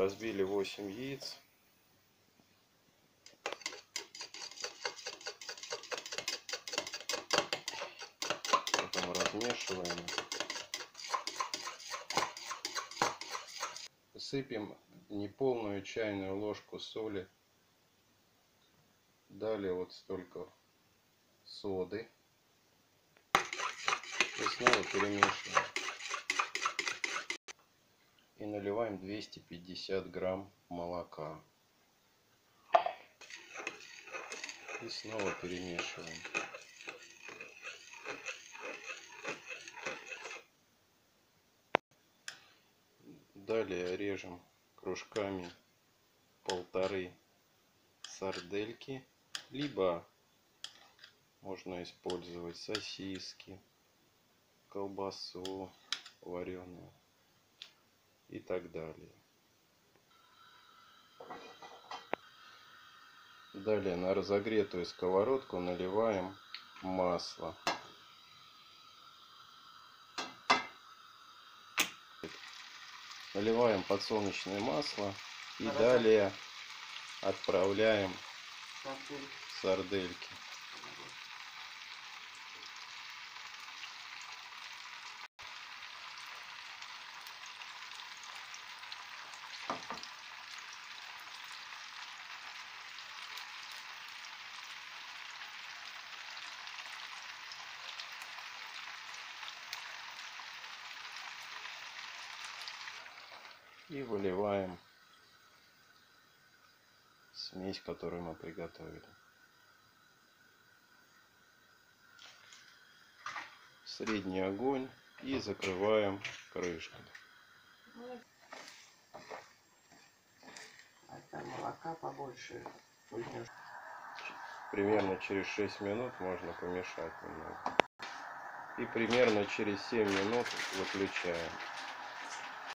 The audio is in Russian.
разбили 8 яиц. Потом размешиваем. Сыпем неполную чайную ложку соли. Далее вот столько соды. И снова перемешиваем. И наливаем 250 грамм молока. И снова перемешиваем. Далее режем кружками полторы сардельки, либо можно использовать сосиски, колбасу вареную и так далее. Далее на разогретую сковородку наливаем масло. Наливаем подсолнечное масло и далее отправляем сардельки. И выливаем смесь, которую мы приготовили. Средний огонь и закрываем крышкой. Пульнешь. Примерно через 6 минут можно помешать немного. И примерно через 7 минут выключаем.